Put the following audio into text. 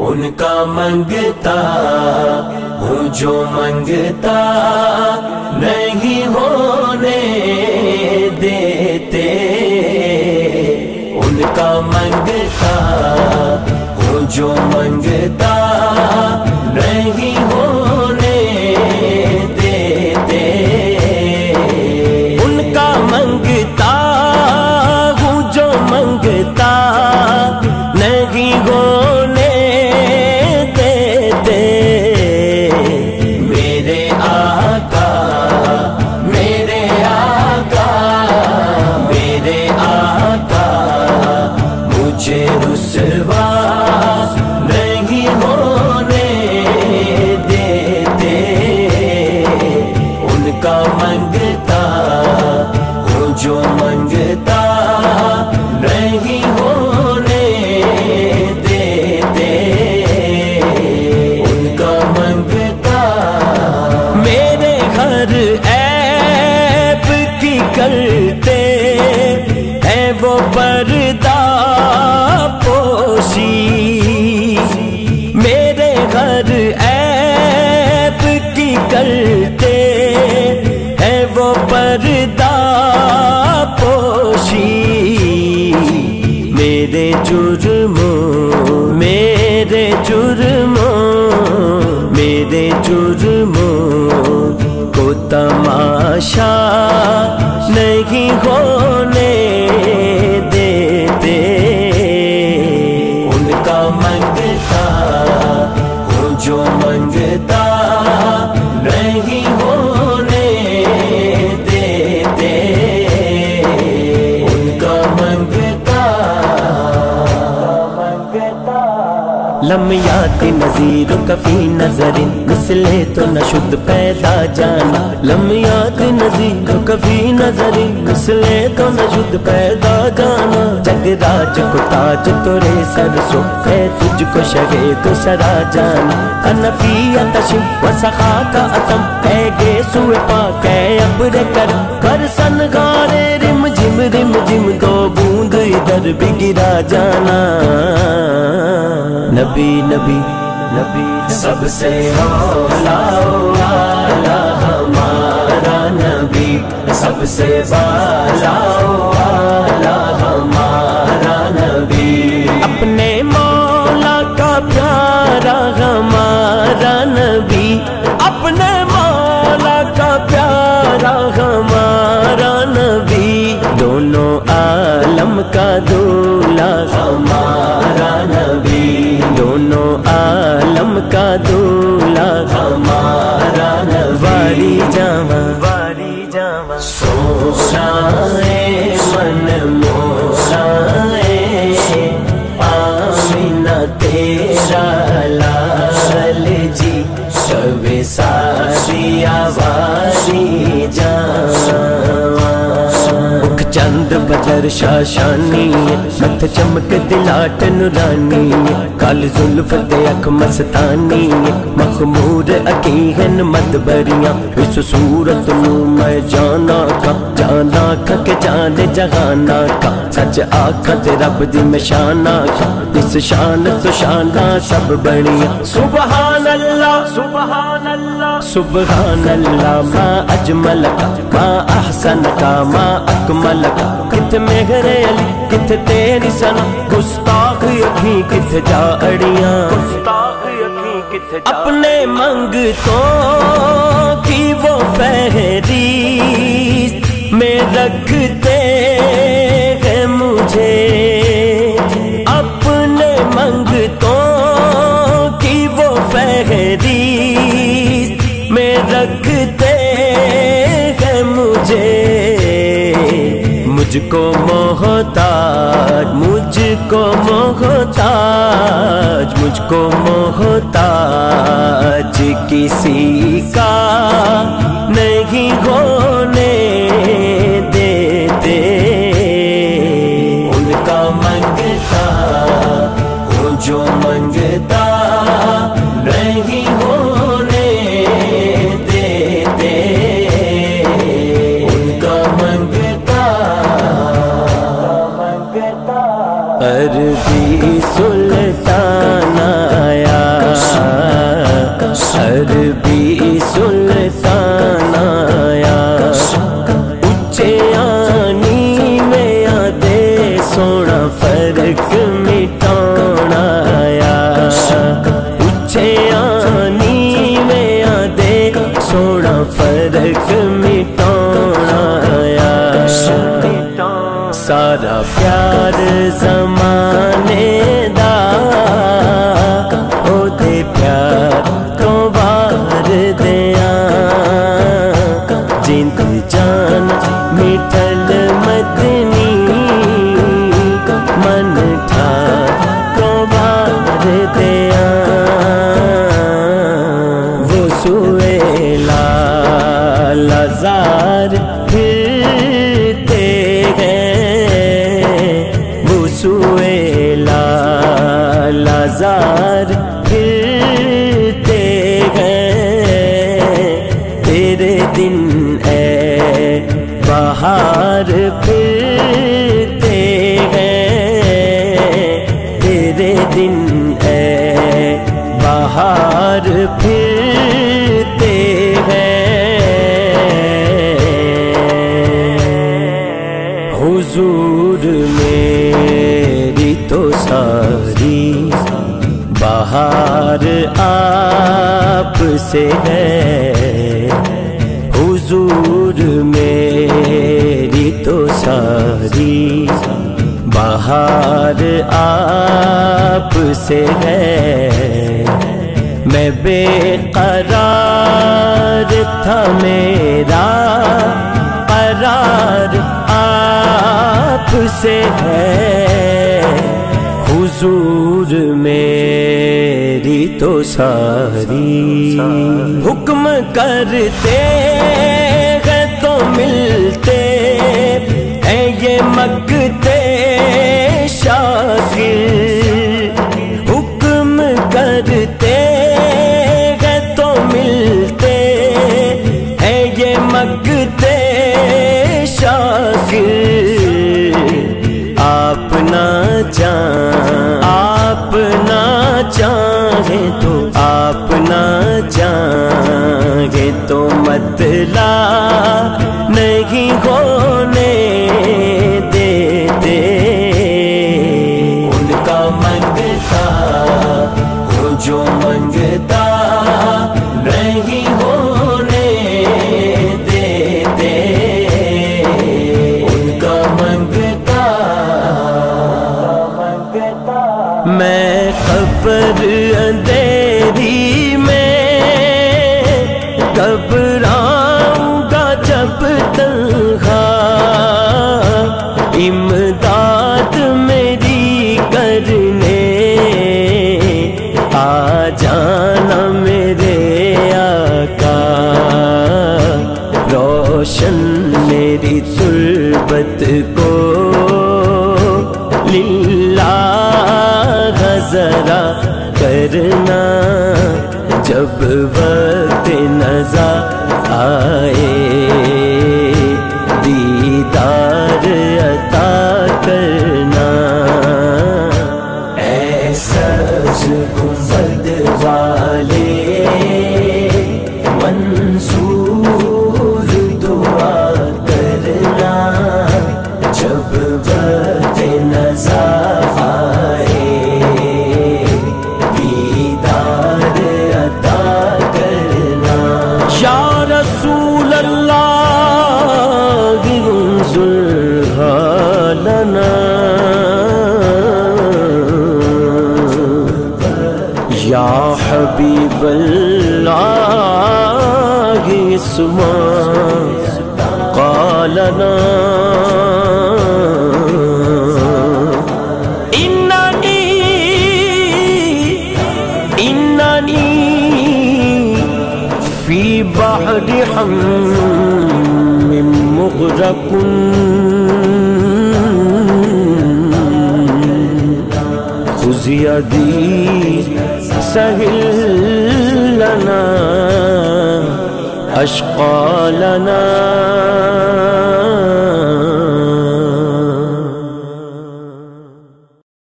ان کا منگتا ہوں جو منگتا نہیں ہونے دیتے۔ ان کا منگتا ہوں جو منگتا نہیں کرتے ہیں وہ پردہ پوشی۔ میرے جرموں میرے جرموں میرے جرموں کو تماشا نہیں ہونے دیتے لمیات نظیر کفی نظر مسلے تو نہ شد پیدا جانا۔ لمیات نظیر کفی نظر مسلے تو نہ شد پیدا جانا۔ جگ راج کو تاج تورے سر، سو ہے تجھ کو شگے تو سرا جانا۔ انفی اتشم و سخا کا اتم ہے گے سوئے پاک ہے ابر کر۔ پر سن گارے رم، جم رم، جم دو بوند، ادھر بھی گرا جانا۔ نبی نبی نبی سب سے اولا والا ہمارا نبی سب سے بالا والا ہمارا نبی نبی واری جاما واری جاما ਬਾਦਸ਼ਾਹ ਸ਼ਾਨੀ ਹੱਥ ਚਮਕ ਦਿਲਾਟ ਨੂਰਾਨੀ ਕਲ ਜ਼ੁਲਫ ਤੇ ਅੱਖ ਮਸਤਾਨੀ ਮਖਮੂਰ ਅਕੀਹਨ ਮਦਬਰੀਆਂ, ਇਸ ਸੂਰਤ ਨੂੰ ਮੈਂ ਜਾਣਾ ਕਾ ਜਾਣਾ ਕਾ ਕੇ ਜਾਣੇ ਜਹਾਨਾ ਕਾ, ਸੱਚ ਆਖ ਤੇ ਰੱਬ ਦੀ ਮਸ਼ਾਨਾ ਕਾ। اس شان تو شانا سب بڑیاں سبحان اللہ سبحان اللہ سبحان اللہ ما اجمل کا ما احسن کا ما اکمل کا۔ کت مہر علی کت تیری سنا۔ گستاخ اکھی کت جا اڑیاں۔ اپنے منگتوں کی وہ فہرست۔ میں رکھتے مجھ کو محتاج مجھ کو محتاج مجھ کو محتاج کسی کا نہیں ہونے دیتے۔ ان کا منگتا ہوں جو منگتا عربی سلطان عربی سلطان آیا۔ اچے آنی میں آدے سونا فرق مٹانا آیا۔ اچے آنی میں آدے سونا فرق مٹانا آیا۔ سارا پیار زمانے cinta تیرے دن اے بہار پھرتے ہیں۔ حضور میری تو ساری بہار آپ سے ہے۔ حضور میری تو ساری بہار آپ سے ہے۔ میں بے قرار تھا میرا۔ قرار آپ سے ہے۔ حضور میری تو ساری۔ حکم کرتے ہیں تو ملتے۔ ہیں یہ مگتے چاہے تو آپ نہ چاہیں تو متلا نہیں ہو کو للہ ذرا کرنا جب وقت نظر آئے۔ دیدار عطا کرنا۔ ایسا گنبد حبیب اللہ اسمع قالنا في بحر حم مغرق خذ يدي سهل لنا أشقى لنا.